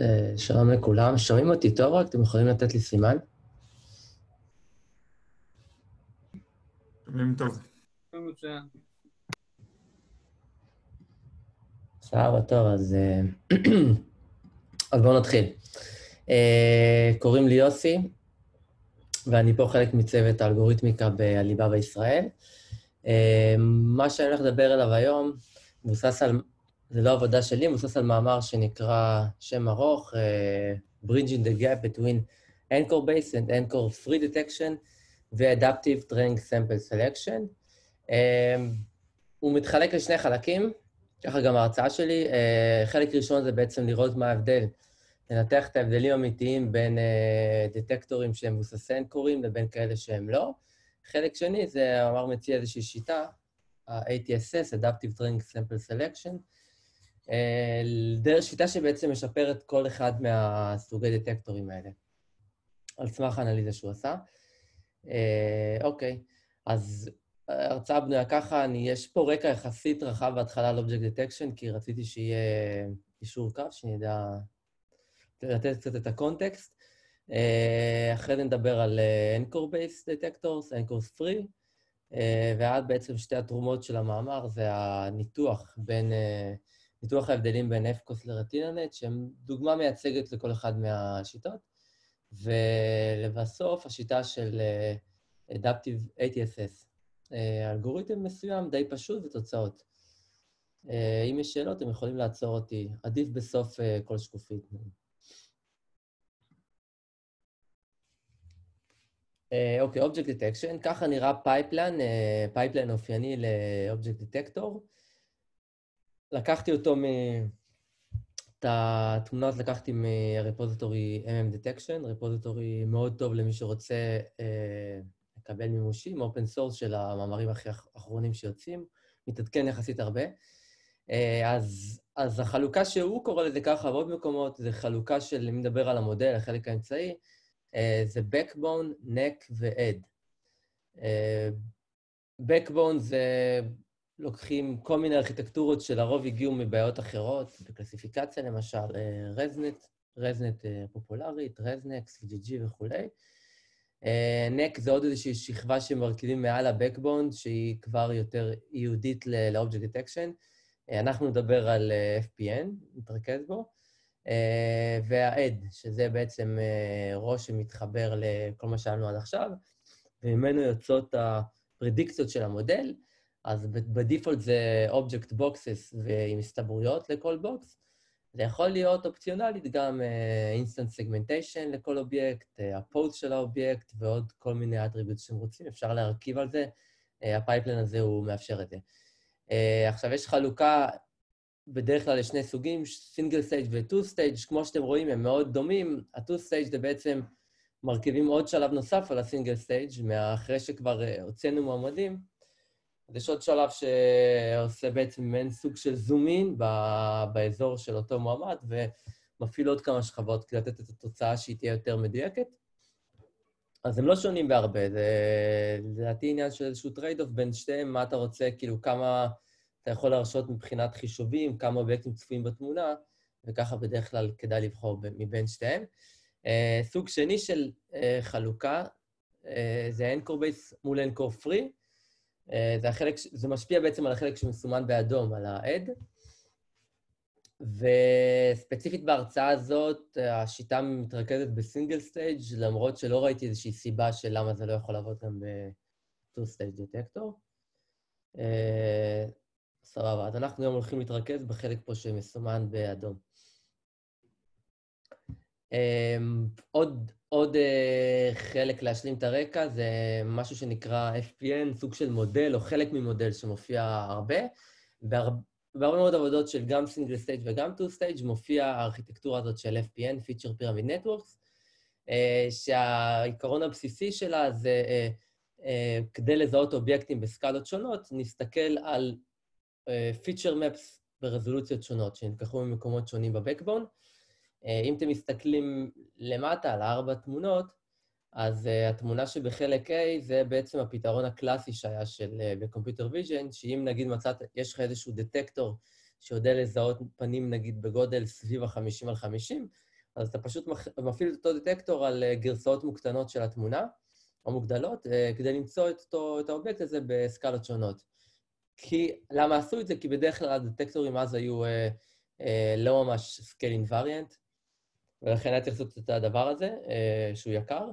אה, שלום לכולם, שומעים אותי טוב רק? אתם יכולים לתת לי סימן? שומעים טוב. סבבה, טוב, אז, אה, אז בואו נתחיל. אה, קוראים לי יוסי, ואני פה חלק מצוות האלגוריתמיקה בעליבאבא ישראל. מה שאני הולך לדבר עליו היום מבוסס על זה לא עבודה שלי, מבוסס על מאמר שנקרא שם ארוך, uh, Bridging the Gap between Anchor Base and Anchor Free Detection ו-Adaptive Training Sample Selection. Um, הוא מתחלק לשני חלקים, ככה גם ההרצאה שלי. Uh, חלק ראשון זה בעצם לראות מה ההבדל, לנתח את ההבדלים האמיתיים בין uh, דטקטורים שהם מבוססי אנקורים לבין כאלה שהם לא. חלק שני זה, המאמר מציע איזושהי שיטה, ה-ATSS, Adaptive Training Sample Selection, דרך שיטה שבעצם משפרת כל אחד מהסוגי דטקטורים האלה, על סמך האנליזה שהוא עשה. אה, אוקיי, אז ההרצאה בנויה ככה, אני, יש פה רקע יחסית רחב בהתחלה על Object Detection, כי רציתי שיהיה אישור קו, שאני אדע לתת קצת את הקונטקסט. אה, אחרי זה נדבר על Anchor-Based Detectors, Anchor Free, ועד בעצם שתי התרומות של המאמר, זה הניתוח בין... ניתוח ההבדלים בין אפקוס לרטיננט, שהם דוגמה מייצגת לכל אחד מהשיטות. ולבסוף, השיטה של Adaptive ATSS. אלגוריתם מסוים, די פשוט, ותוצאות. אם יש שאלות, אתם יכולים לעצור אותי. עדיף בסוף כל שקופית. אוקיי, Object Detection. ככה נראה pipeline, pipeline אופייני ל-Object Detector. לקחתי אותו מ... את התמונות לקחתי מ repository MM Detection, repository מאוד טוב למי שרוצה אה, לקבל מימושים, open source של המאמרים הכי אחרונים שיוצאים, מתעדכן יחסית הרבה. אה, אז, אז החלוקה שהוא קורא לזה ככה בעוד מקומות, זה חלוקה של, אם נדבר על המודל, החלק האמצעי, אה, זה Backbone, Neck ו-Ed. אה, Backbone זה לוקחים כל מיני ארכיטקטורות שלרוב הגיעו מבעיות אחרות, בקלסיפיקציה למשל, רזנט, רזנט פופולרית, רזנקס, VGG וכולי. neck זה עוד איזושהי שכבה שמרכיבים מעל ה-Backbone, שהיא כבר יותר ייעודית ל-Object Detection. אנחנו נדבר על FPN, נתרכז בו, וה-head, שזה בעצם ראש שמתחבר לכל מה שהיה עד עכשיו, וממנו יוצאות הפרדיקציות של המודל. אז ב default זה object boxes ועם הסתברויות לכל box. זה יכול להיות אופציונלית גם instance uh, segmentation לכל אובייקט, uh, ה pose של האובייקט ועוד כל מיני attribute שאתם רוצים, אפשר להרכיב על זה. Uh, ה pipeline הזה הוא מאפשר את זה. Uh, עכשיו, יש חלוקה בדרך כלל לשני סוגים, single stage ו two stage, כמו שאתם רואים, הם מאוד דומים. ה two stage זה בעצם מרכיבים עוד שלב נוסף על ה single stage, אחרי שכבר הוצאנו מועמדים. אז יש עוד שלב שעושה בעצם מעין סוג של zoom in באזור של אותו מועמד, ומפעיל עוד כמה שכבות כדי לתת את התוצאה שהיא תהיה יותר מדויקת. אז הם לא שונים בהרבה, זה לדעתי עניין של איזשהו trade-off בין שתיהם, מה אתה רוצה, כאילו כמה אתה יכול להרשות מבחינת חישובים, כמה אובייקטים צפויים בתמונה, וככה בדרך כלל כדאי לבחור מבין שתיהם. Uh, סוג שני של uh, חלוקה uh, זה anchor base מול anchor free. אה, זה, החלק, זה משפיע בעצם על החלק שמסומן באדום, על ה head. וספציפית בהרצאה הזאת, השיטה מתרכזת ב single stage, למרות שלא ראיתי איזושהי סיבה של למה זה לא יכול לעבוד גם ב-2 stage detector. סבבה, אז אנחנו היום הולכים להתרכז בחלק פה שמסומן באדום. אמ, עוד, עוד uh, חלק להשלים את הרקע זה משהו שנקרא FPN, סוג של מודל או חלק ממודל שמופיע הרבה. בהרבה, בהרבה מאוד עבודות של גם single stage וגם two stage מופיע הארכיטקטורה הזאת של FPN, Feature Pyramid Networks, uh, שהעיקרון הבסיסי שלה זה uh, כדי לזהות אובייקטים בסקלות שונות, נסתכל על Feature Maps ברזולוציות שונות שנלקחו ממקומות שונים ב backbone. אה, אם אתם מסתכלים למטה על ארבע תמונות, אז אה, התמונה שבחלק A זה בעצם הפתרון הקלאסי שהיה של אה, ב computer vision, שאם נגיד מצאת, יש לך איזשהו detector שיודע לזהות פנים, נגיד, בגודל סביב ה-50 על 50, אז אתה פשוט מפעיל את אותו detector על גרסאות מוקטנות של התמונה, או מוגדלות, כדי למצוא את, אותו, את האובייקט הזה בסקלות שונות. כי, למה עשו את זה? כי בדרך כלל ה detector ים אז היו אה, אה, לא ממש scale invariant, ולכן היה צריך לעשות את הדבר הזה, אה, שהוא יקר.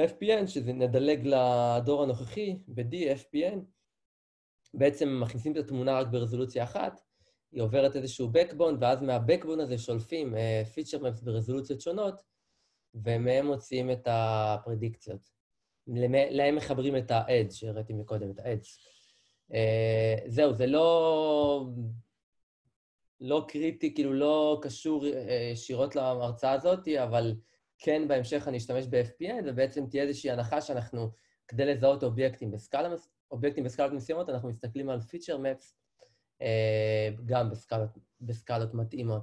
FPN, שזה נדלג לדור הנוכחי, ב-D, FPN, בעצם מכניסים את התמונה רק ברזולוציה אחת, היא עוברת איזשהו backbone, ואז מה-backbone הזה שולפים uh, feature maps ברזולוציות שונות, ומהם מוציאים את הפרדיקציות. להם מחברים את ה-edge, שהראיתי מקודם, את ה-edge. Uh, זהו, זה לא... לא קריטי, כאילו לא קשור uh, ישירות להרצאה הזאת, אבל כן בהמשך אני אשתמש ב-FPN, ובעצם תהיה איזושהי הנחה שאנחנו, כדי לזהות אובייקטים בסקאלה, אובייקטים בסקאלות מסוימות, אנחנו מסתכלים על פיצ'ר מפס אה, גם בסקאלות, בסקאלות מתאימות.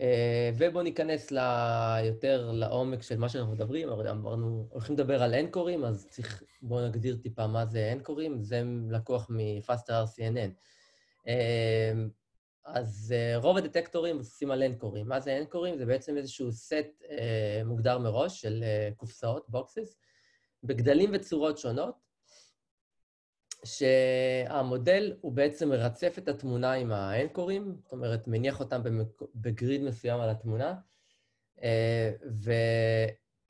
אה, ובואו ניכנס ל... יותר לעומק של מה שאנחנו מדברים. אמרנו, הולכים לדבר על אנקורים, אז צריך, בואו נגדיר טיפה מה זה אנקורים. זה לקוח מ-Faster RCNN. אה, אז רוב הדטקטורים מבוססים על אנקורים. מה זה אנקורים? זה בעצם איזשהו סט מוגדר מראש של קופסאות, בוקסס, בגדלים וצורות שונות, שהמודל הוא בעצם מרצף את התמונה עם האנקורים, זאת אומרת, מניח אותם בגריד מסוים על התמונה, אה,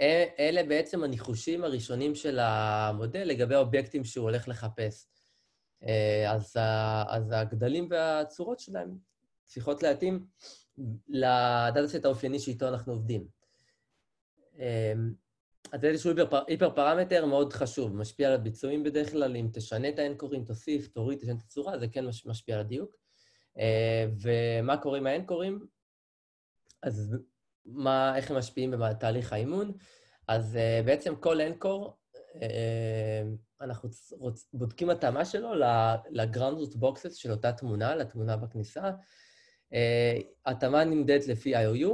ואלה בעצם הניחושים הראשונים של המודל לגבי האובייקטים שהוא הולך לחפש. אה, אז, אז הגדלים והצורות שלהם צריכות להתאים ל dataset האופייני שאיתו אנחנו עובדים. אה, אז איזשהו hyper, hyper parameter מאוד חשוב, משפיע על הביצועים בדרך כלל, אם תשנה את ה anchor ים, תוסיף, תוריד, תשנה את הצורה, זה כן משפיע על הדיוק. אה, ומה קורה עם ה anchor ים? אז מה, איך הם משפיעים בתהליך האימון? אז אה, בעצם כל anchor, אנחנו רוצ, בודקים התאמה שלו לגראונד רוט בוקסס של אותה תמונה, לתמונה בכניסה. התאמה נמדדת לפי IOU,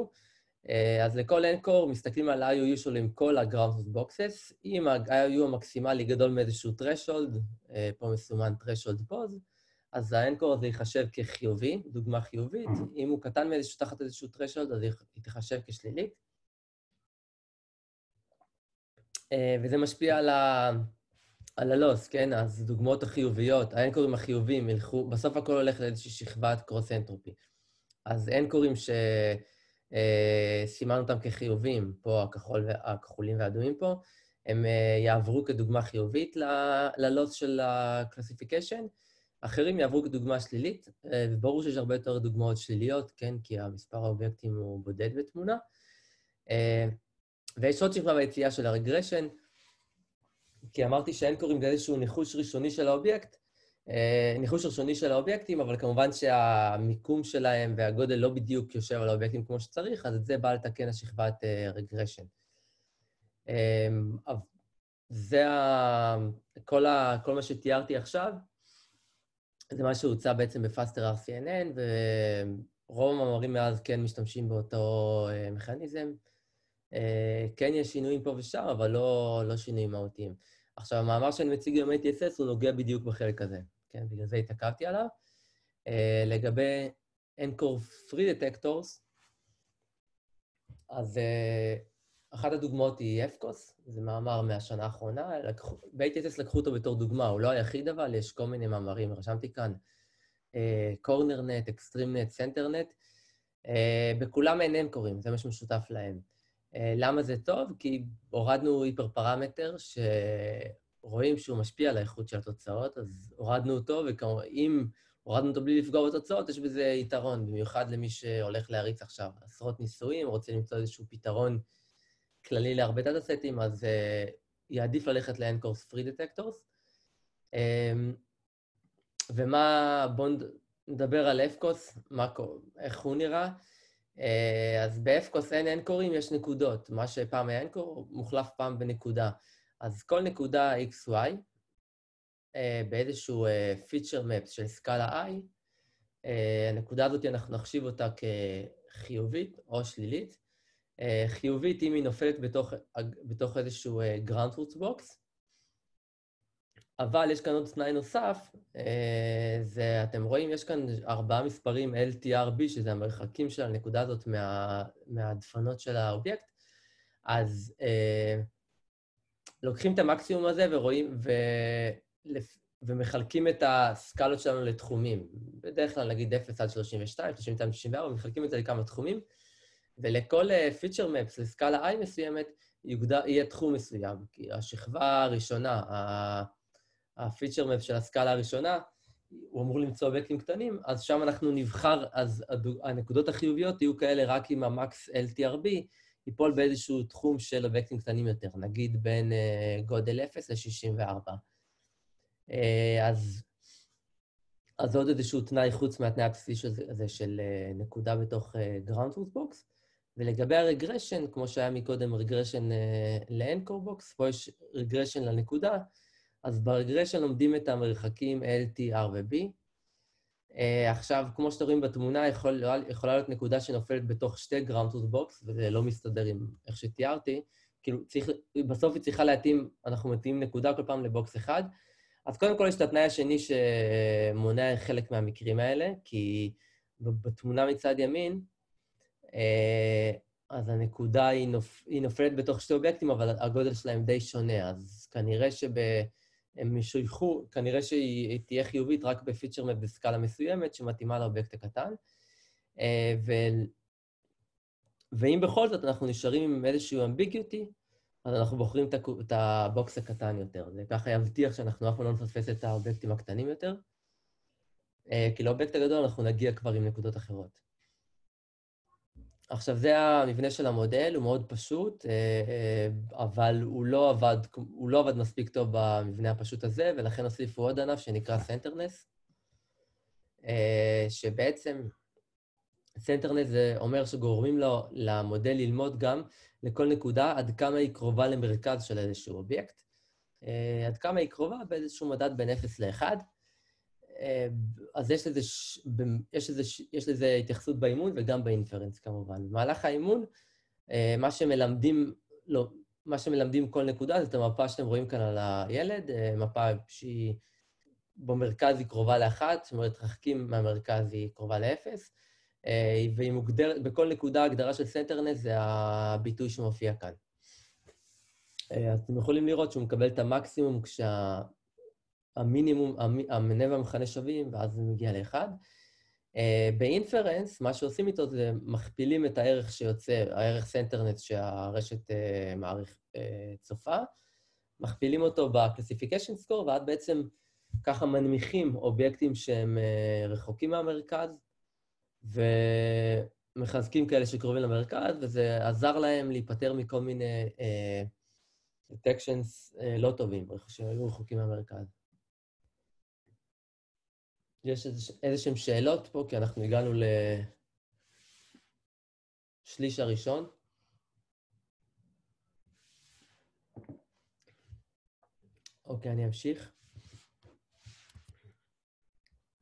אה, אז לכל אנקור מסתכלים על ה-IOU שלו עם כל ה-ground boxes. אם ה-IOU המקסימלי גדול מאיזשהו threshold, אה, פה מסומן threshold pose, אז האנקור הזה ייחשב כחיובי, דוגמה חיובית. אם הוא קטן מאיזשהו, תחת איזשהו threshold, אז היא תיחשב כשלילית. אה, וזה משפיע על ה... על ה loss, כן? אז דוגמאות החיוביות, ה anchor ים החיוביים ילכו, בסוף הכל הולך לאיזושהי שכבת cross entropy. אז anchor ים ש... אה, אותם כחיובים, פה הכחול, הכחולים והאדומים פה, הם אה, יעברו כדוגמה חיובית ל loss של ה classification, אחרים יעברו כדוגמה שלילית, אה, וברור שיש הרבה יותר דוגמאות שליליות, כן, כי המספר האובייקטים הוא בודד בתמונה. ויש עוד שכבה ביציאה של ה regression, כי אמרתי שה anchor ים לאיזשהו ניחוש ראשוני של האובייקט, אה, ניחוש ראשוני של האובייקטים, אבל כמובן שהמיקום שלהם והגודל לא בדיוק יושב על האובייקטים כמו שצריך, אז את זה בא לתקן השכבת regression. אה, אה, זה ה... כל, ה... כל מה שתיארתי עכשיו, זה מה שהוצע בעצם ב Faster RCNN, ורוב המאמרים מאז כן משתמשים באותו מכניזם. כן יש שינויים פה ושם, אבל לא, לא שינויים מהותיים. עכשיו, המאמר שאני מציג ATSS הוא נוגע בדיוק בחלק הזה, כן? בגלל זה התעכבתי עליו. Uh, לגבי NCORE Free Detectors, אז uh, אחת הדוגמאות היא FCOS, זה מאמר מהשנה האחרונה. ב-ATSS לקחו אותו בתור דוגמה, הוא לא היחיד, אבל יש כל מיני מאמרים, רשמתי כאן, CornerNet, ExtremeNet, CenterNet. בכולם אין anchor ים, זה מה שמשותף להם. אה, למה זה טוב? כי הורדנו hyper parameter שרואים שהוא משפיע על האיכות של התוצאות, אז הורדנו אותו, ואם הורדנו אותו בלי לפגוע בתוצאות, יש בזה יתרון, במיוחד למי שהולך להריץ עכשיו עשרות ניסויים, רוצה למצוא איזשהו פתרון כללי להרבה data set ים, אז אה, יעדיף ללכת ל-Anchor Free Detectors. Um, ומה, בואו נדבר על F-Course, איך הוא נראה. אה, אז ב-FCOS אין אנקורים, יש נקודות. מה שפעם היה אנקור, מוחלף פעם בנקודה. אז כל נקודה XY, אה, באיזשהו פיצ'ר מפס של סקאלה I, אה, הנקודה הזאת, אנחנו נחשיב אותה כחיובית או שלילית. חיובית, אם היא נופלת בתוך, בתוך איזשהו roots box, אבל יש כאן עוד תנאי נוסף, זה, אתם רואים, יש כאן ארבעה מספרים LTRB, שזה המרחקים של הנקודה הזאת מה, מהדפנות של האובייקט, אז לוקחים את המקסימום הזה ורואים, ו... ומחלקים את הסקלות שלנו לתחומים. בדרך כלל נגיד 0 עד 32, 32 עד 64, מחלקים את זה לכמה תחומים, ולכל פיצ'ר uh, מפס, לסקאלה i מסוימת, יוגדר, יהיה תחום מסוים. כי השכבה הראשונה, הפיצ'ר מפס של הסקאלה הראשונה, הוא אמור למצוא אובייקטים קטנים, אז שם אנחנו נבחר, אז הנקודות החיוביות יהיו כאלה רק עם המקס LTRB, ייפול באיזשהו תחום של אובייקטים קטנים יותר, נגיד בין uh, גודל 0 ל-64. Uh, אז, אז עוד איזשהו תנאי חוץ מהתנאי הבסיסי הזה של uh, נקודה בתוך ground truth box. ולגבי ה regression, כמו שהיה מקודם regression אה, ל-Anchor box, פה יש regression לנקודה, אז ב regression לומדים את המרחקים LT, R ו-B, אה, עכשיו, כמו שאתם רואים בתמונה, יכול, יכולה להיות נקודה שנופלת בתוך שתי ground truth box, וזה לא מסתדר עם איך שתיארתי. כאילו, צריך, בסוף היא צריכה להתאים, אנחנו מתאים נקודה כל פעם ל box אחד. אז קודם כל יש את התנאי השני שמונע חלק מהמקרים האלה, כי בתמונה מצד ימין, אה, אז הנקודה היא, נופ, היא נופלת בתוך שתי אובייקטים, אבל הגודל שלהם די שונה, אז כנראה שב... הם משויכו, כנראה שהיא תהיה חיובית רק ב feature בסקאלה מסוימת שמתאימה לאובייקט הקטן. אה, ו... ואם בכל זאת אנחנו נשארים עם איזשהו ambiguity, אז אנחנו בוחרים את ה box הקטן יותר. זה ככה יבטיח שאנחנו אף פעם לא נפספס את האובייקטים הקטנים יותר, אה, כי לאובייקט הגדול אנחנו נגיע כבר עם נקודות אחרות. עכשיו, זה המבנה של המודל, הוא מאוד פשוט, אה, אה, אבל הוא לא עבד, הוא לא עבד מספיק טוב במבנה הפשוט הזה, ולכן הוסיפו עוד ענף שנקרא centerness, אה, שבעצם centerness זה אומר שגורמים לו, למודל ללמוד גם לכל נקודה עד כמה היא קרובה למרכז של איזשהו אובייקט, עד כמה היא קרובה באיזשהו מדד בין 0 ל-1, אה, אז יש לזה, יש, לזה, יש לזה התייחסות באימון וגם ב inference כמובן. במהלך האימון, אה, מה שמלמדים, לא, מה שמלמדים כל נקודה זה את המפה שאתם רואים כאן על הילדה, אה, מפה שהיא במרכז היא קרובה לאחת, זאת אומרת, רחוקים מהמרכז היא קרובה לאפס, והיא מוגדרת, בכל נקודה הגדרה של centerness זה הביטוי שמופיע כאן. אז אתם יכולים לראות שהוא מקבל את המקסימום כשה... המינימום, המונה והמכנה שווים, ואז זה מגיע לאחד. אה, ב inference, מה שעושים איתו זה מכפילים את הערך שיוצא, הערך centerness שהרשת אה, מעריך אה, צופה, מכפילים אותו ב-classification score, ואז בעצם ככה מנמיכים אובייקטים שהם רחוקים מהמרכז, ומחזקים כאלה שקרובים למרכז, וזה עזר להם להיפטר מכל מיני אה, לא טובים, שהיו רחוקים מהמרכז. יש איזה שהן שאלות פה, כי אנחנו הגענו לשליש הראשון. אוקיי, אני אמשיך.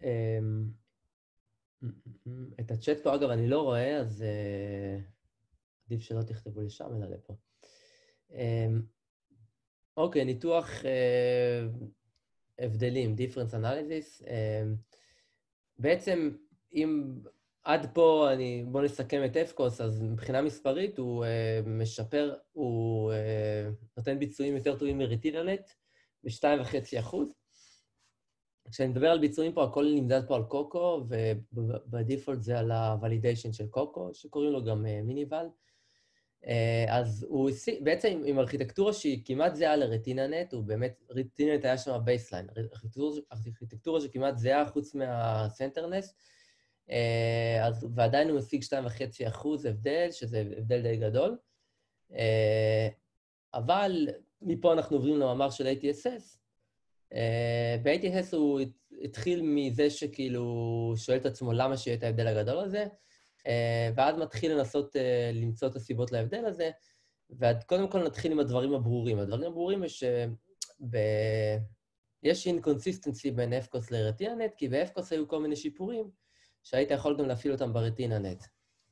אמ, את הצ'אט פה, אגב, אני לא רואה, אז אה, עדיף שלא תכתבו לי שם, אלא לפה. אמ, אוקיי, ניתוח אה, הבדלים, difference analysis. בעצם, אם עד פה, אני, בואו נסכם את אפקוס, אז מבחינה מספרית הוא uh, משפר, הוא uh, נותן ביצועים יותר טובים מרטינלנט ב-2.5%. כשאני מדבר על ביצועים פה, הכל נמדד פה על קוקו, וב default זה על ה-validation של COCO, שקוראים לו גם אה, minival. אה, אז הוא בעצם עם ארכיטקטורה שהיא כמעט זהה ל RetinaNet, הוא באמת, RetinaNet היה שם ה baseline, ארכיטקטורה שכמעט זהה חוץ מה centerness, אה, אז, ועדיין הוא משיג 2.5 אחוז הבדל, שזה הבדל די גדול. אה, אבל מפה אנחנו עוברים למאמר של ATSS. ב-ATSS הוא התחיל מזה שכאילו שואל את עצמו למה שיהיה את ההבדל הגדול הזה, אה, ואז מתחיל לנסות אה, למצוא את הסיבות להבדל הזה, וקודם כל נתחיל עם הדברים הברורים. הדברים הברורים יש שב... יש inconsistency בין FCOS ל RetinaNet, כי ב FCOS היו כל מיני שיפורים שהיית יכול גם להפעיל אותם ב RetinaNet.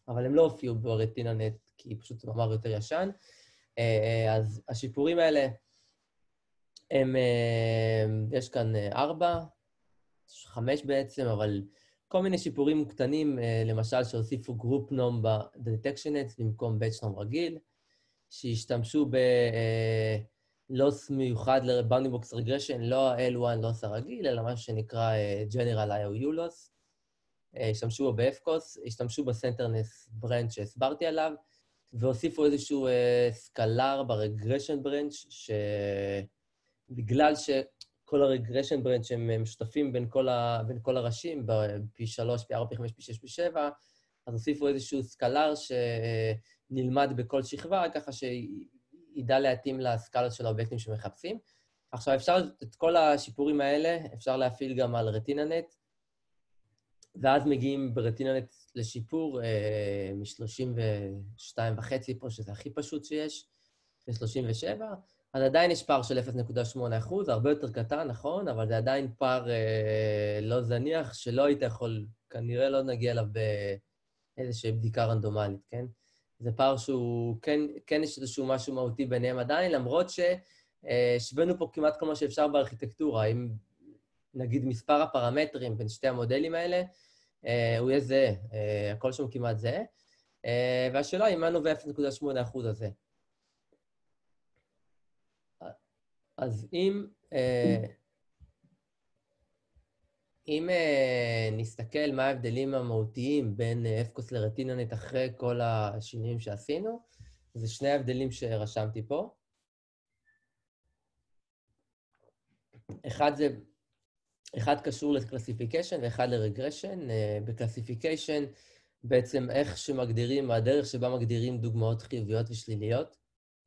אבל הם לא הופיעו ב RetinaNet, כי פשוט מאמר יותר ישן. אה, אז השיפורים האלה הם, יש כאן ארבע, חמש בעצם, אבל כל מיני שיפורים קטנים, למשל שהוסיפו Group Norm ב-Detection במקום batch norm רגיל, שהשתמשו ב... loss מיוחד ל-bounding box regression, לא ה- L1 loss הרגיל, אלא משהו שנקרא General IOU loss. השתמשו בו ב-FCOS, השתמשו ב centerness branch שהסברתי עליו, והוסיפו איזשהו סקלר ב regression branch, שבגלל שכל ה regression branch הם משותפים בין כל, ה... בין כל הראשים, פי 3, פי 4, פי 5, פי 6, פי 7, אז הוסיפו איזשהו סקלר שנלמד בכל שכבה, ככה שידע להתאים לסקלות של האובייקטים שמחפשים. עכשיו, אפשר, את כל השיפורים האלה אפשר להפעיל גם על RetinaNet, ואז מגיעים ברטיננט לשיפור אה, מ-32.5 פה, שזה הכי פשוט שיש, ל-37, אז עדיין יש פער של 0.8 אחוז, הרבה יותר קטן, נכון, אבל זה עדיין פער אה, לא זניח, שלא היית יכול, כנראה לא נגיע אליו באיזושהי בדיקה רנדומלית, כן? זה פער שהוא, כן, כן יש איזשהו משהו מהותי ביניהם עדיין, למרות שהשווינו אה, פה כמעט כל מה שאפשר בארכיטקטורה. אם נגיד מספר הפרמטרים בין שתי המודלים האלה, אה, הוא יהיה זהה, אה, הכל שם כמעט זהה. אה, והשאלה היא מה נובע 0.8% הזה. אז אם, אם נסתכל מה ההבדלים המהותיים בין אפקוס לרטיננט אחרי כל השינויים שעשינו, זה שני ההבדלים שרשמתי פה. אחד זה אחד קשור ל classification ואחד ל regression. אה, ב classification, בעצם איך שמגדירים, הדרך שבה מגדירים דוגמאות חיוביות ושליליות,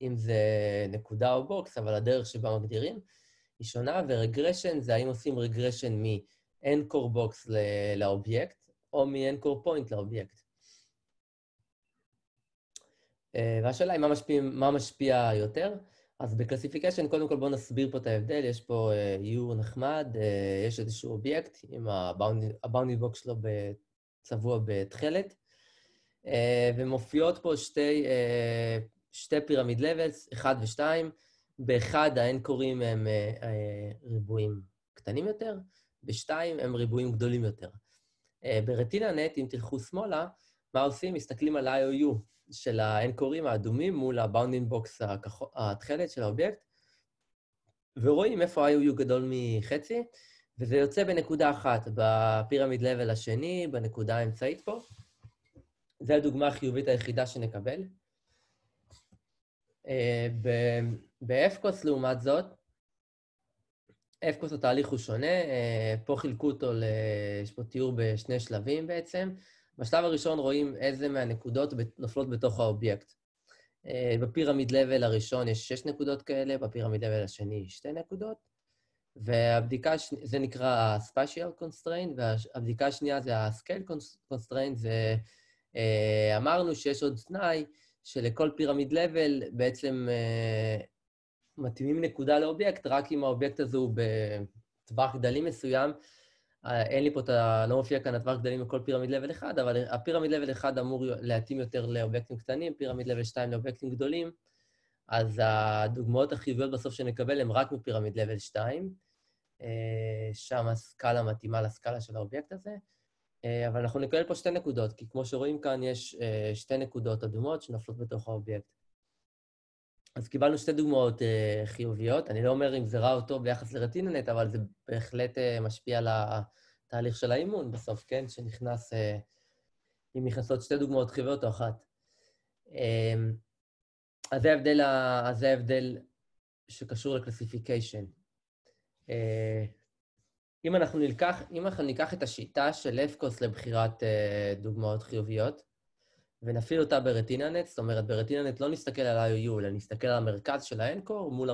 אם זה נקודה או box, אבל הדרך שבה מגדירים היא שונה, ו regression זה האם עושים regression מ anchor box לאובייקט, או מ anchor point לאובייקט. אה, והשאלה היא מה משפיע, מה משפיע יותר. אז ב classification, קודם כל בואו נסביר פה את ההבדל. יש פה איור אה, נחמד, אה, יש איזשהו אובייקט עם ה bounding box שלו צבוע בתכלת, אה, ומופיעות פה שתי, אה, שתי pyramid levels, אחד ושתיים. באחד האנקורים הם אה, אה, ריבועים קטנים יותר, בשתיים הם ריבועים גדולים יותר. אה, ב RetinaNet, אם תלכו שמאלה, מה עושים? מסתכלים על IOU, של האנקורים האדומים מול ה bounding box התכלת של האובייקט, ורואים איפה ה-IOU גדול מחצי, וזה יוצא בנקודה אחת, ב pyramid level השני, בנקודה האמצעית פה. זו הדוגמה החיובית היחידה שנקבל. אה, ב-FCOS לעומת זאת, FCOS התהליך הוא שונה, אה, פה חילקו אותו, יש פה תיאור בשני שלבים בעצם. בשלב הראשון רואים איזה מהנקודות נופלות בתוך האובייקט. אה, ב pyramid level הראשון יש שש נקודות כאלה, ב pyramid level השני שתי נקודות, והבדיקה, זה נקרא ה-spatial constraint, והבדיקה השנייה זה ה-scale constraint, זה... אמרנו שיש עוד תנאי שלכל pyramid level בעצם אה, מתאימים נקודה לאובייקט, רק אם האובייקט הזה הוא בטווח גדלים מסוים, אה, אין לי פה את ה... לא מופיע כאן הטווח גדלים בכל pyramid level 1, אבל ה pyramid level 1 אמור להתאים יותר לאובייקטים קטנים, pyramid level 2 לאובייקטים גדולים, אז הדוגמאות החיוביות בסוף שנקבל הן רק מ pyramid level 2, אה, שם הסקאלה מתאימה לסקאלה של האובייקט הזה, אבל אנחנו נקבל פה שתי נקודות, כי כמו שרואים כאן, יש שתי נקודות אדומות שנופלות בתוך האובייקט. אז קיבלנו שתי דוגמאות אה, חיוביות. אני לא אומר אם זה רע או טוב ביחס ל RetinaNet, אבל זה בהחלט משפיע על התהליך של האימון בסוף, כן? שנכנס, אם נכנסות שתי דוגמאות חיוביות או אחת. אז זה ההבדל, ההבדל שקשור לקלסיפיקיישן. Uh, אם אנחנו ניקח, אם אנחנו ניקח את השיטה של אפקוס לבחירת uh, דוגמאות חיוביות, ונפעיל אותה ברטיננט, זאת אומרת, ברטיננט לא נסתכל על IOU, אלא נסתכל על המרכז של האנקור, מול,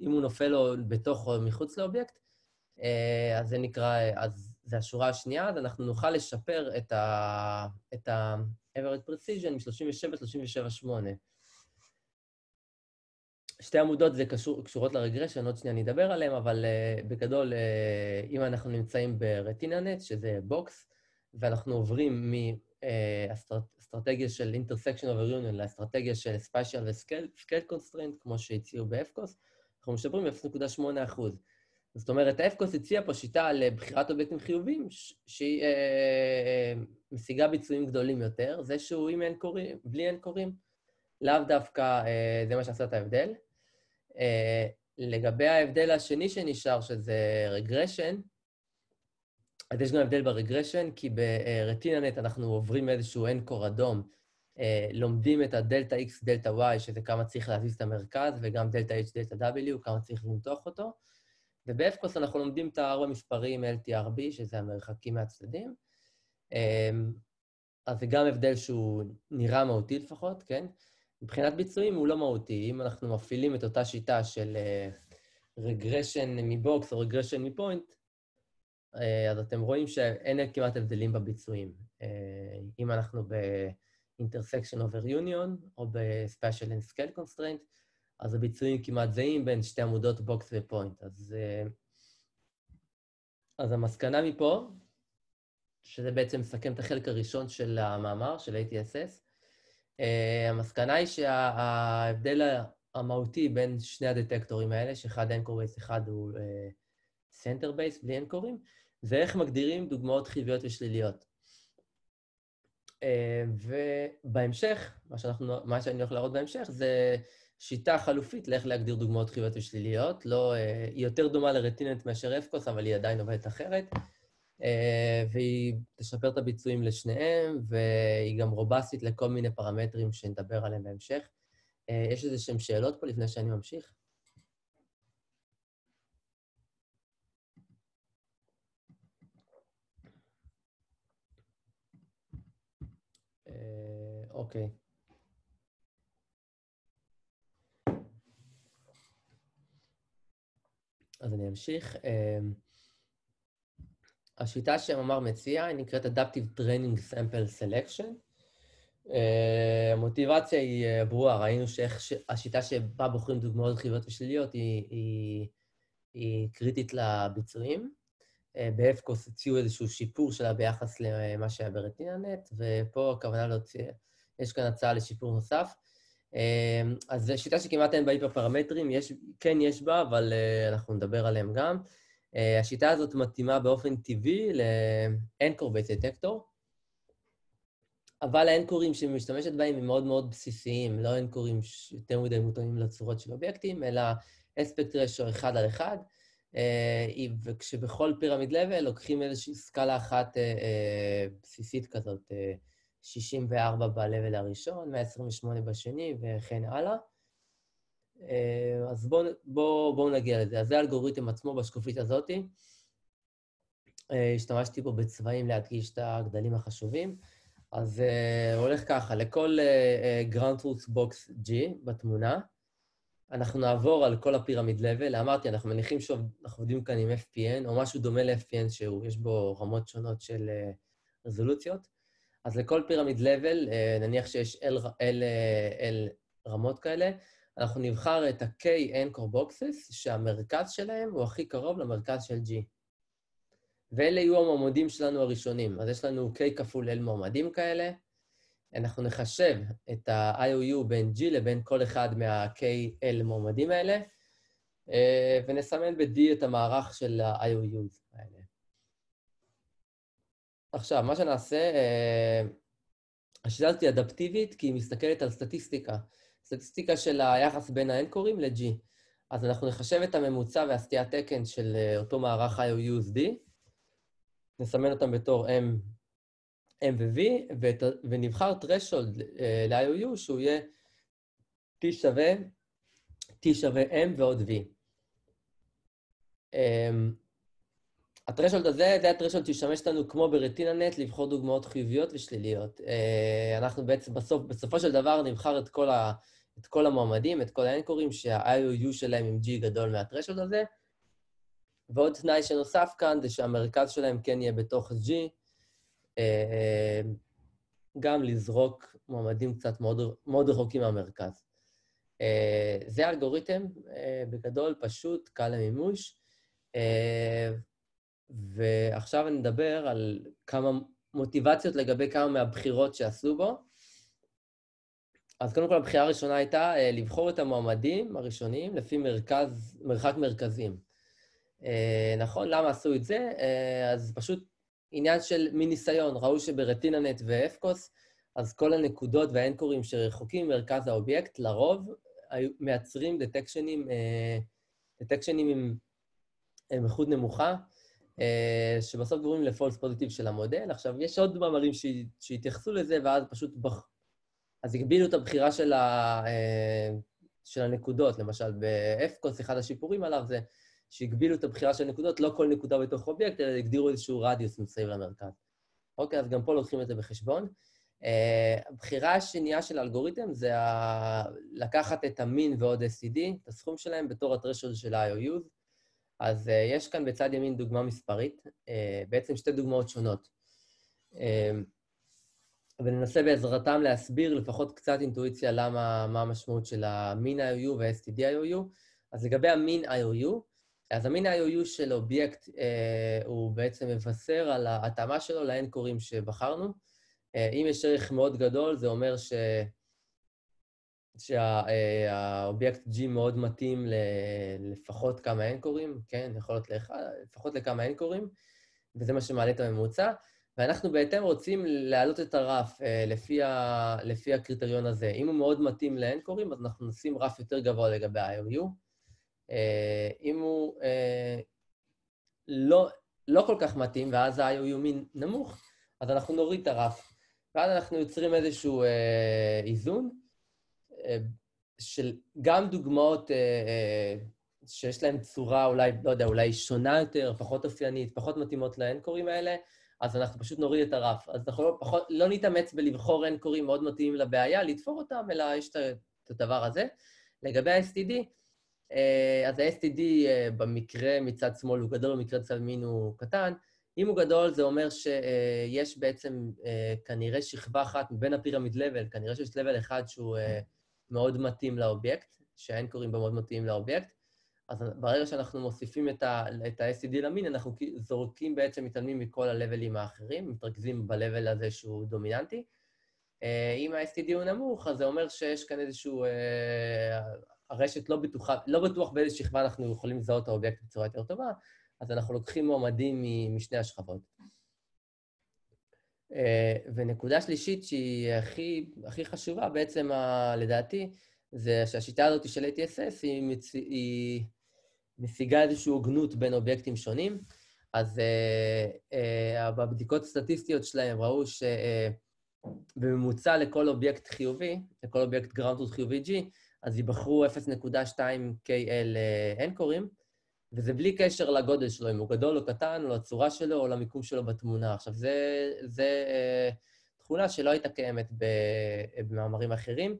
אם הוא נופל לו בתוך או מחוץ לאובייקט, אה, אז זה נקרא, אז זה השורה השנייה, אז אנחנו נוכל לשפר את ה... את ה-average precision מ-37 ל-37 8. שתי עמודות זה קשור, קשורות ל regression, עוד שנייה אני אדבר עליהן, אבל אה, בגדול, אה, אם אנחנו נמצאים ב RetinaNet, שזה box, ואנחנו עוברים מאסטרטגיה של intersection of union לאסטרטגיה של spatial ו-scale constraint, כמו שהציעו ב-FCOS, אנחנו משפרים 0.8 אחוז. זאת אומרת, האפקוס הציע פה שיטה לבחירת אובייקטים חיוביים, שהיא אה, אה, משיגה ביצועים גדולים יותר, זה שהוא עם אין קוראים, בלי אין קוראים, לאו דווקא אה, זה מה שעשה את ההבדל. אה, לגבי ההבדל השני שנשאר, שזה רגרשן, אז יש גם הבדל ברגרשן, כי ברטיננט אנחנו עוברים איזשהו אין קור אדום, אה, לומדים את הדלתא X, דלתא Y, שזה כמה צריך להזיז את המרכז, וגם דלתא H, דלתא W, כמה צריך למתוח אותו. וב FCOS אנחנו לומדים את הארבע מספרים LTRB, שזה המרחקים מהצדדים. אמ, אז זה גם הבדל שהוא נראה מהותי לפחות, כן? מבחינת ביצועים הוא לא מהותי. אם אנחנו מפעילים את אותה שיטה של regression מ box או regression מ point, אה, אז אתם רואים שאין כמעט הבדלים בביצועים. אה, אם אנחנו ב-intersection over union או ב- spatial and scale constraint, אז הביצועים כמעט זהים בין שתי עמודות box ו point. אז, אה, אז המסקנה מפה, שזה בעצם מסכם את החלק הראשון של המאמר, של ATSS, אה, המסקנה היא שההבדל המהותי בין שני הדטקטורים האלה, שאחד anchor based, אחד הוא center אה, based, בלי אנקורים, זה איך מגדירים דוגמאות חיוביות ושליליות. אה, ובהמשך, מה, שאנחנו, מה שאני הולך להראות בהמשך, זה שיטה חלופית לאיך להגדיר דוגמאות חיוביות ושליליות. לא, היא יותר דומה לרטיננט מאשר אפקוס, אבל היא עדיין עובדת אחרת. אה, והיא תשפר את הביצועים לשניהם, והיא גם רובסטית לכל מיני פרמטרים שנדבר עליהם בהמשך. אה, יש איזה שהן שאלות פה לפני שאני ממשיך? אה, אוקיי. אז אני אמשיך. השיטה שהמאמר מציע היא נקראת Adaptive Training Sample Selection. אה, המוטיבציה היא אה, ברורה, ראינו שהשיטה שבה בוחרים דוגמאות חיוביות ושליליות היא, היא, היא קריטית לביצועים. אה, ב FCOS הציעו איזשהו שיפור שלה ביחס למה שהיה ב RetinaNet, ופה הכוונה להוציא, יש כאן הצעה לשיפור נוסף. אז זו שיטה שכמעט אין בה היפר פרמטרים, יש, כן יש בה, אבל אנחנו נדבר עליהם גם. אה, השיטה הזאת מתאימה באופן טבעי ל anchor based detector, אבל האנקורים שהיא משתמשת בהם הם מאוד מאוד בסיסיים, לא אנקורים שיותר מדי מותאמים לצורות של אובייקטים, אלא אספקט רשו אחד על אחד, uh, וכשבכל פירמיד לבל לוקחים איזושהי סקאלה אחת uh, בסיסית כזאת, uh, 64 ב-level הראשון, 128 בשני וכן הלאה. אה, אז בואו בוא, בוא נגיע לזה. אז זה האלגוריתם עצמו בשקופית הזאת. אה, השתמשתי בו בצבעים להדגיש את הגדלים החשובים. אז uh, הולך ככה, לכל ground truth box G בתמונה, אנחנו נעבור על כל ה pyramid level. אמרתי, אנחנו מניחים שאנחנו עובדים כאן עם FPN, או משהו דומה ל-FPN שהוא, יש בו רמות שונות של אה, רזולוציות. אז לכל pyramid level, אה, נניח שיש L, L, L רמות כאלה, אנחנו נבחר את ה-K anchor boxes, שהמרכז שלהם הוא הכי קרוב למרכז של G. ואלה יהיו המועמדים שלנו הראשונים. אז יש לנו K כפול L מועמדים כאלה. אנחנו נחשב את ה-IOU בין G לבין כל אחד מה-KL מועמדים האלה, אה, ונסמן ב-D את המערך של ה-IOUs האלה. עכשיו, מה שנעשה, אה, השיטה הזאת היא אדפטיבית כי היא מסתכלת על סטטיסטיקה. סטטיסטיקה של היחס בין האנקורים ל-G. אז אנחנו נחשב את הממוצע והסטיית תקן של אה, אותו מערך IOUSD, נסמן אותם בתור M, M ו-V, ונבחר threshold אה, ל-IOU שהוא יהיה T שווה, T שווה M ועוד V. אמ, הטרשולד הזה, זה הטרשולד שישמש לנו כמו ברטיננט לבחור דוגמאות חיוביות ושליליות. אה, אנחנו בעצם בסוף, בסופו של דבר נבחר את כל ה... את כל המועמדים, את כל האנקורים, שה-IOU שלהם עם G גדול מהטרשולד הזה. ועוד תנאי שנוסף כאן זה שהמרכז שלהם כן יהיה בתוך G, אה, גם לזרוק מועמדים קצת מאוד, מאוד רחוקים מהמרכז. אה, זה אלגוריתם אה, בגדול, פשוט, קל למימוש. ועכשיו אני אדבר על כמה מוטיבציות לגבי כמה מהבחירות שעשו בו. אז קודם כל הבחירה הראשונה הייתה uh, לבחור את המועמדים הראשונים לפי מרכז, מרחק מרכזים. Uh, נכון, למה עשו את זה? Uh, אז פשוט עניין של מניסיון. ראו שב-RetinaNet וב-FCOS, אז כל הנקודות והאנקורים שרחוקים ממרכז האובייקט, לרוב מייצרים detectionים, detectionים עם, עם איכות נמוכה, אה, שבסוף גורמים ל-false positive של המודל. עכשיו, יש עוד מאמרים שהתייחסו לזה, ואז פשוט... בח... אז הגבילו את הבחירה של, ה... אה, של הנקודות. למשל, באפקוס, אחד השיפורים עליו זה שהגבילו את הבחירה של הנקודות, לא כל נקודה בתוך אובייקט, אלא הגדירו איזשהו רדיוס מסביב למרכז. אוקיי, אז גם פה לוקחים את זה בחשבון. Uh, הבחירה השנייה של האלגוריתם זה ה... לקחת את המין ועוד SCD, את הסכום שלהם, בתור הטרשול של ה-IOUs. אז uh, יש כאן בצד ימין דוגמה מספרית, uh, בעצם שתי דוגמאות שונות. וננסה בעזרתם להסביר לפחות קצת אינטואיציה למה, מה המשמעות של המין IOU וה-STD IOU. אז לגבי המין IOU, אז המין IOU של אובייקט uh, הוא בעצם מבשר על ההתאמה שלו ל-anchorים שבחרנו. Uh, אם יש ערך מאוד גדול, זה אומר ש... שהאובייקט G מאוד מתאים לפחות כמה anchorים, כן, יכול להיות לאחד, לפחות לכמה anchorים, וזה מה שמעלה את הממוצע, ואנחנו בהתאם רוצים להעלות את הרף אה, לפי, ה, לפי הקריטריון הזה. אם הוא מאוד מתאים לאנקורים, אז אנחנו נשים רף יותר גבוה לגבי ה-IOU. אה, אם הוא אה, לא, לא כל כך מתאים, ואז ה-IOU מין נמוך, אז אנחנו נוריד את הרף. ואז אנחנו יוצרים איזשהו איזון. של גם דוגמאות אה, אה, שיש להן צורה אולי, לא יודע, אולי שונה יותר, פחות אופיינית, פחות מתאימות לאנקורים האלה, אז אנחנו פשוט נוריד את הרף. אז אנחנו לא, פחות, לא נתאמץ בלבחור אנקורים מאוד מתאימים לבעיה, לתפור אותם, אלא יש את הדבר הזה. לגבי ה-STD, אה, אז ה-STD במקרה מצד שמאל הוא גדול, במקרה צד ימין הוא קטן. אם הוא גדול, זה אומר שיש בעצם כנראה שכבה אחת מבין הפירמיד לבל, כנראה שיש לבל אחד שהוא מאוד מתאים לאובייקט, שה-anchorים בו מאוד מתאים לאובייקט, אז ברגע שאנחנו מוסיפים את ה-SCD למין, אנחנו זורקים בעצם, מתעלמים מכל ה-levelים האחרים, מתרכזים ב-level הזה שהוא דומיננטי. אה, אם ה-STD הוא נמוך, אז זה אומר שיש כאן איזשהו... אה, הרשת לא בטוחה, לא בטוח באיזה שכבה אנחנו יכולים לזהות את האובייקט בצורה יותר טובה, אז אנחנו לוקחים מועמדים משני השכבות. אה, ונקודה שלישית שהיא הכי, הכי חשובה בעצם, לדעתי, זה שהשיטה הזאת של ATSS היא, מצ... היא משיגה איזושהי הוגנות בין אובייקטים שונים. אז uh, uh, בבדיקות הסטטיסטיות שלהם ראו שבממוצע uh, לכל אובייקט חיובי, לכל אובייקט ground חיובי G, אז ייבחרו 0.2 KL anchorים, וזה בלי קשר לגודל שלו, אם הוא גדול או קטן, או לצורה שלו, או למיקום שלו בתמונה. עכשיו, זה אה, תכונה שלא הייתה קיימת במאמרים אחרים,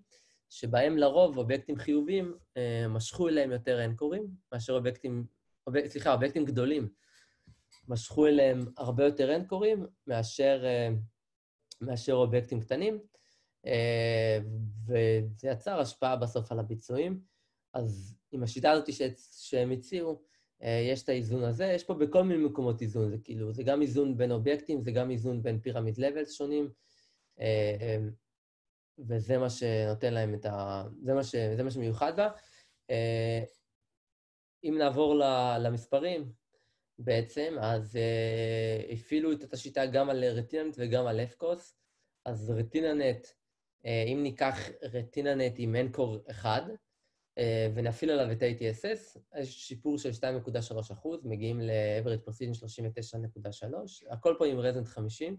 שבהם לרוב אובייקטים חיוביים אה, משכו אליהם יותר אנקורים, מאשר אובייקטים, אוביק, סליחה, אובייקטים גדולים משכו אליהם הרבה יותר אנקורים מאשר, אה, מאשר אובייקטים קטנים, אה, וזה יצר השפעה בסוף על הביצועים. אז עם השיטה הזאת שהם הציעו, יש את האיזון הזה, יש פה בכל מיני מקומות איזון, זה כאילו, זה גם איזון בין אובייקטים, זה גם איזון בין פירמיד לבלס שונים, וזה מה שנותן להם את ה... זה מה, ש... זה מה שמיוחד בה. אם נעבור למספרים, בעצם, אז הפעילו את השיטה גם על רטיננט וגם על אפקוס. אז רטיננט, אם ניקח רטיננט עם אנקור אחד, אה, ונפעיל עליו את ATSS, יש שיפור של 2.3 אחוז, מגיעים ל-average precision 39.3, הכל פה עם רזנט 50.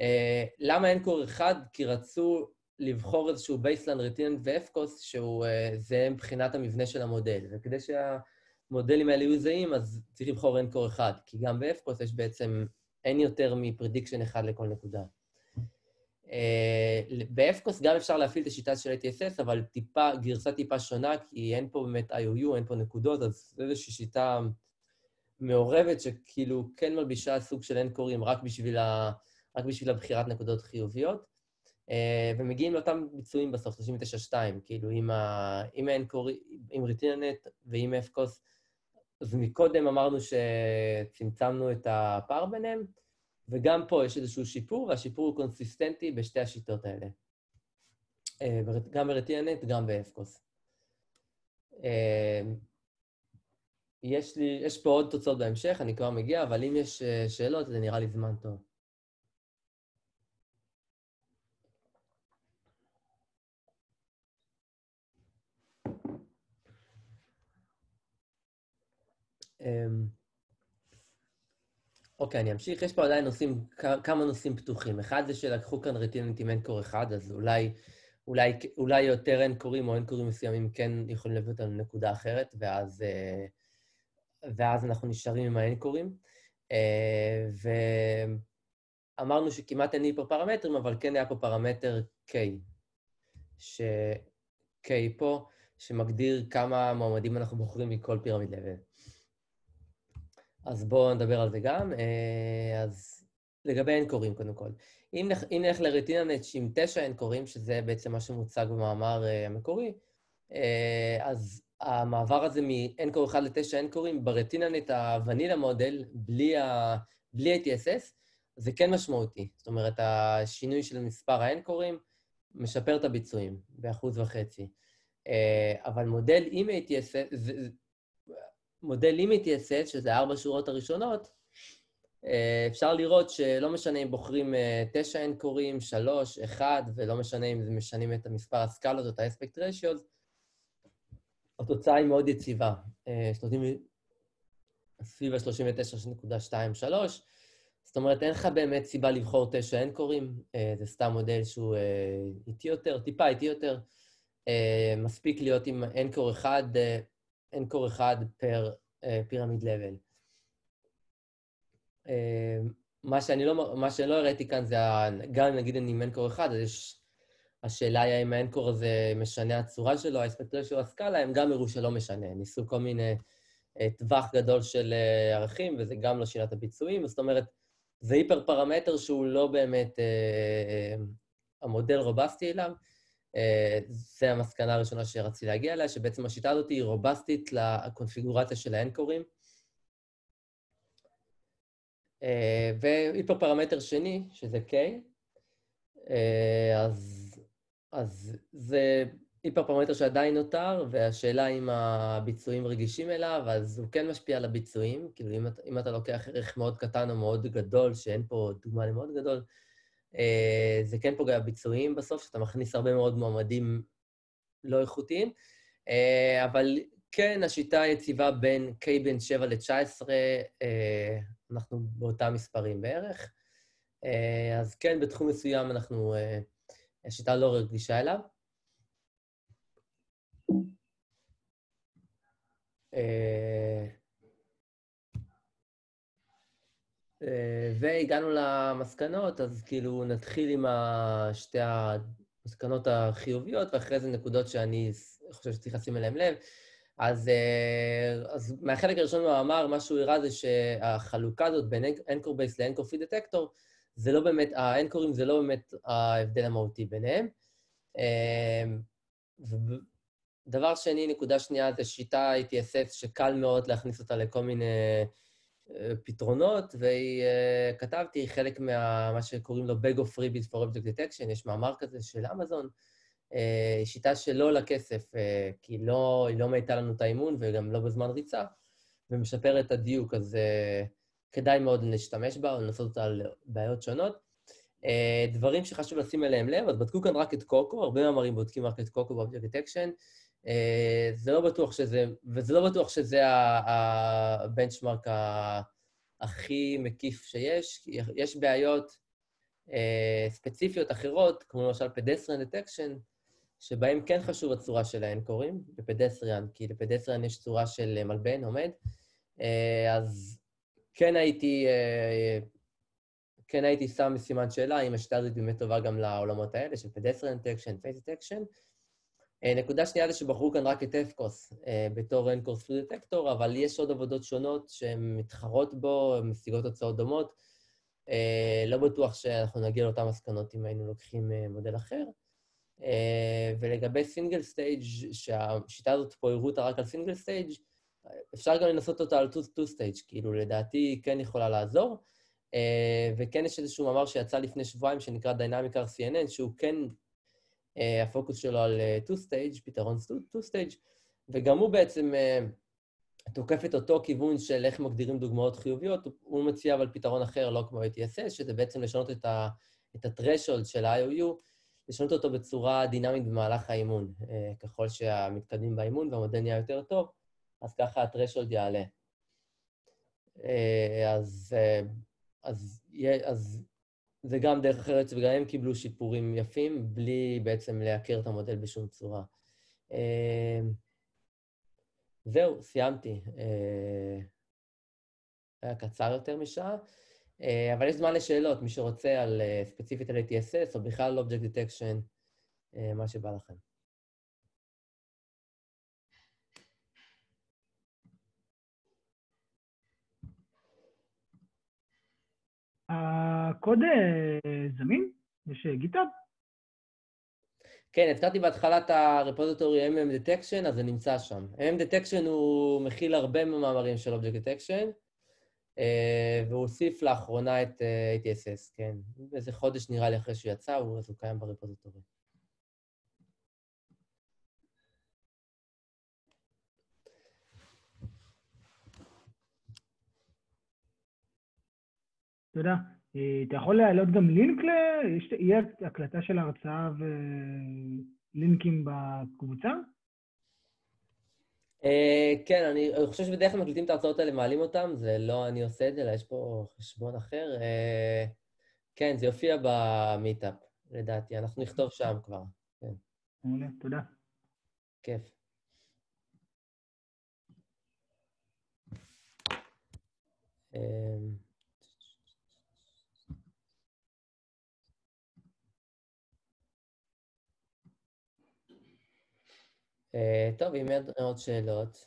אה, למה anchor אחד? כי רצו לבחור איזשהו baseline ל-RetinaNet ול-FCOS שהוא אה, זהה מבחינת המבנה של המודל, וכדי שהמודלים האלה יהיו זהים, אז צריך לבחור anchor אחד, כי גם ב-FCOS יש בעצם, אין יותר מ prediction אחד לכל נקודה. אה, ב-FCOS גם אפשר להפעיל את השיטה של ATSS, אבל טיפה, גרסה טיפה שונה, כי אין פה באמת IOU, אין פה נקודות, אז זו איזושהי שיטה מעורבת שכאילו כן מלבישה סוג של anchorים רק בשביל, ה... רק בשביל הבחירת נקודות חיוביות. אה, ומגיעים לאותם ביצועים בסוף, 39-2, כאילו עם, ה... עם האנקור, עם RetinaNet ועם FCOS. אז מקודם אמרנו שצמצמנו את הפער ביניהם, וגם פה יש איזשהו שיפור, והשיפור הוא קונסיסטנטי בשתי השיטות האלה. גם ב-RetinaNet, גם ב-FCOS. יש לי, יש פה עוד תוצאות בהמשך, אני כבר מגיע, אבל אם יש שאלות, זה נראה לי זמן טוב. אוקיי, אני אמשיך. יש פה עדיין נושאים, כמה נושאים פתוחים. אחד זה שלקחו כאן רטיננט עם אנקור אחד, אז אולי, אולי, אולי יותר אנקורים או אנקורים מסוימים כן יכולים להביא אותנו לנקודה אחרת, ואז, אה, ואז אנחנו נשארים עם האנקורים. אה, ואמרנו שכמעט אין לי פה פרמטרים, אבל כן היה פה פרמטר K, ש... K פה, שמגדיר כמה מועמדים אנחנו בוחרים מכל פירמיד לבל. אז בואו נדבר על זה גם. אה, אז לגבי אנקורים, קודם כל. אם, אם נלך לרטיננט עם תשע אנקורים, שזה בעצם מה שמוצג במאמר uh, המקורי, uh, אז המעבר הזה מאנקור אחד לתשע אנקורים ברטיננט הוונילה מודל, בלי, ה, בלי ה-TSS, זה כן משמעותי. זאת אומרת, השינוי של מספר האנקורים משפר את הביצועים באחוז וחצי. אבל מודל עם ATSS, מודל לימיטי אסט, שזה ארבע שורות הראשונות, אה, אפשר לראות שלא משנה אם בוחרים אה, תשע אנקורים, שלוש, אחד, ולא משנה אם משנים את המספר הסקלות או את האספקט רשיוז, התוצאה היא מאוד יציבה. אה, סביב ה-39.23. זאת אומרת, אין לך באמת סיבה לבחור תשע אנקורים, זה סתם מודל שהוא איטי יותר, טיפה איטי יותר. מספיק להיות עם אנקור אחד אין קור אחד פר פירמיד uh, לבל. Uh, מה שאני לא, מה לא הראיתי כאן זה, גם אם נגיד אני עם אין קור אחד, אז יש... השאלה היא האם האין קור הזה משנה הצורה שלו, האספקט רשיו הסקאלה, הם גם הראו שלא משנה. ניסו כל מיני uh, טווח גדול של ערכים, וזה גם לא שינה הביצועים. זאת אומרת, זה היפר פרמטר שהוא לא באמת uh, המודל רובסטי אליו. זה המסקנה הראשונה שרציתי להגיע אליה, שבעצם השיטה הזאת היא רובסטית לקונפיגורציה של האנקורים. אה, והיפר פרמטר שני, שזה K, אה, אז, אז זה היפר פרמטר שעדיין נותר, והשאלה אם הביצועים רגישים אליו, אז הוא כן משפיע על הביצועים. כאילו, אם, אם אתה לוקח ערך מאוד קטן או מאוד גדול, שאין פה דוגמה למאוד גדול, זה כן פוגע בביצועים בסוף, שאתה מכניס הרבה מאוד מועמדים לא איכותיים, אה, אבל כן, השיטה היציבה בין K בין 7 ל-19, אנחנו באותם מספרים בערך. אה, אז כן, בתחום מסוים אנחנו, השיטה לא רגישה אליו. והגענו למסקנות, אז כאילו נתחיל עם שתי המסקנות החיוביות, ואחרי זה נקודות שאני חושב שצריך לשים אליהן לב. אז, אה, אז מהחלק הראשון במאמר, מה שהוא הראה זה שהחלוקה הזאת בין אנקור בייס לאנקור פי דטקטור, זה לא באמת, האנקורים זה לא באמת ההבדל המהותי ביניהם. אה, דבר שני, נקודה שנייה, זה שיטה ATSS שקל מאוד להכניס אותה לכל מיני פתרונות, וכתבתי אה, חלק מה שקוראים לו Bag of Freebies for Object Detection, יש מאמר כזה של אמזון, אה, שיטה שלא עולה כסף, אה, כי לא, היא לא מאיתה לנו את האימון וגם לא בזמן ריצה, ומשפרת את הדיוק, אז כדאי מאוד להשתמש בה לנסות אותה על בעיות שונות. דברים שחשוב לשים אליהם לב, אז בדקו כאן רק את קוקו, הרבה מאמרים בודקים רק את קוקו ב-Object Detection. אה, זה לא בטוח שזה, וזה לא בטוח שזה הבנצ'מרק הכי מקיף שיש. יש בעיות אה, ספציפיות אחרות, כמו למשל pedestrian detection, שבהם כן חשוב הצורה של ה-anchorים, ב-pedestrian, כי ל-pedestrian יש צורה של מלבן, עומד. אה, אז כן הייתי, כן הייתי שם סימן שאלה אם השיטה הזאת באמת טובה גם לעולמות האלה של pedestrian detection, face detection. אה, נקודה שנייה זה שבחרו כאן רק את FCOS אה, בתור anchors free detector, אבל יש עוד עבודות שונות שהן מתחרות בו, משיגות תוצאות דומות. אה, לא בטוח שאנחנו נגיע לאותן מסקנות אם היינו לוקחים מודל אחר. ולגבי single stage, שהשיטה הזאת פה הראו אותה רק על single stage, אפשר גם לנסות אותה על two stage, כאילו לדעתי כן יכולה לעזור. וכן יש איזשהו מאמר שיצא לפני שבועיים שנקרא Dynamic RCNN, שהוא כן הפוקוס שלו על two-stage, פתרון two-stage, וגם הוא בעצם תוקף את אותו כיוון של איך מגדירים דוגמאות חיוביות, הוא מציע אבל פתרון אחר, לא כמו ATSS, שזה בעצם לשנות את, ה, את ה-threshold של ה-IOU, לשנות אותו בצורה דינמית במהלך האימון. ככל שהמתקדמים באימון והמודל נהיה יותר טוב, אז ככה ה-threshold יעלה. אז, אז, אז זה גם דרך אחרת, וגם הם קיבלו שיפורים יפים, בלי בעצם לעקר את המודל בשום צורה. זהו, סיימתי. היה קצר יותר משעה, אבל יש זמן לשאלות, מי שרוצה על ספציפית על ATSS, או בכלל על Object Detection, מה שבא לכם. הקוד זמין? יש גיטאב? כן, הזכרתי בהתחלה את הרפוזיטורי MM Detection, אז זה נמצא שם. MM Detection הוא מכיל הרבה מאמרים של Object Detection, והוא הוסיף לאחרונה את ATSS, כן. איזה חודש נראה לי אחרי שהוא יצא, אז הוא קיים ברפוזיטורי. תודה. אתה יכול להעלות גם לינק ל... יהיה הקלטה של ההרצאה ולינקים בקבוצה? כן, אני חושב שבדרך כלל מקליטים את ההרצאות האלה, מעלים אותן, זה לא אני עושה את זה, אלא יש פה חשבון אחר. כן, זה יופיע במיטאפ, לדעתי. אנחנו נכתוב שם כבר. כן. מעולה, תודה. כיף. Um... טוב, אם אין עוד שאלות.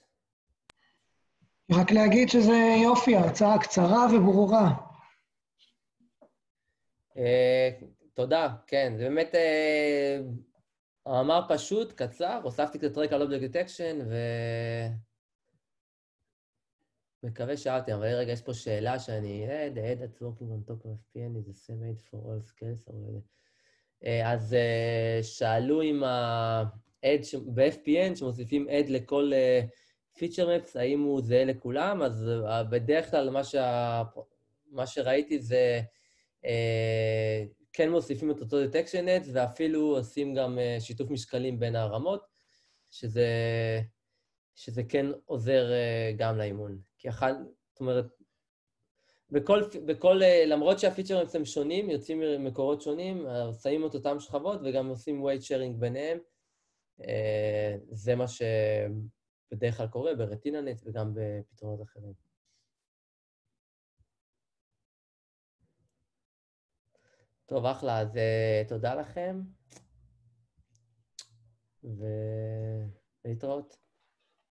רק להגיד שזה יופי, הרצאה קצרה וברורה. תודה, כן, זה באמת מאמר פשוט, קצר, הוספתי קצת רקע על Object Detection, ו... מקווה שאהבתם, אבל רגע, יש פה שאלה שאני... The head that's working on top of FPN is the same aid for all skills. אז שאלו אם ה... add ש... ב-FPN, שמוסיפים add לכל uh, feature maps, האם הוא זהה לכולם, אז uh, בדרך כלל מה, שה... מה שראיתי זה uh, כן מוסיפים את אותו detection net, ואפילו עושים גם uh, שיתוף משקלים בין הרמות, שזה, שזה כן עוזר uh, גם לאימון. כי אחד, זאת אומרת, בכל, בכל, למרות שהפיצ'רים הם שונים, יוצאים ממקורות שונים, שמים את אותם שכבות וגם עושים weight sharing ביניהם. זה מה שבדרך כלל קורה ברטיננט וגם בפתרונות אחרים. טוב, אחלה, אז תודה לכם, ולהתראות.